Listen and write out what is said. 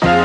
Bye.